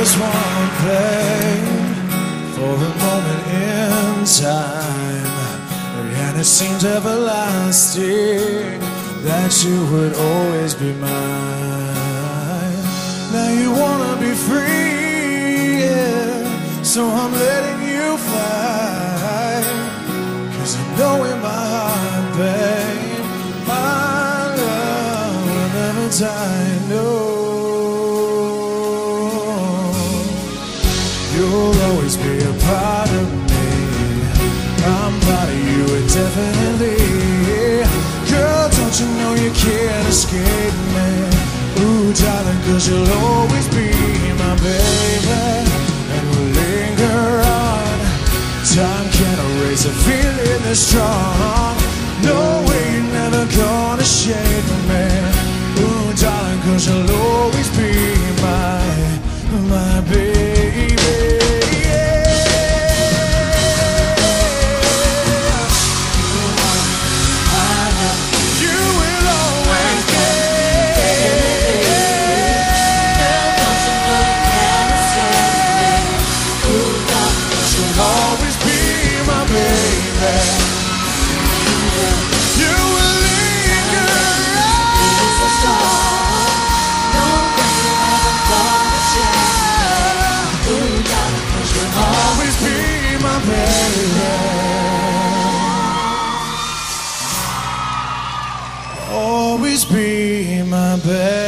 just wanna play for a moment in time. And it seems everlasting that you would always be mine. Now you wanna be free, yeah, so I'm letting you fly. Cause I know in my heart, babe, my love will never die. No. Always be a part of me. I'm proud of you, definitely. Girl, don't you know you can't escape me? Ooh, darling, cause you'll always be my baby. And we'll linger on. Time can't erase a feeling this strong. No way you're never gonna shake me. Ooh, darling, cause you'll always be my, my baby. Baby. Always be my baby.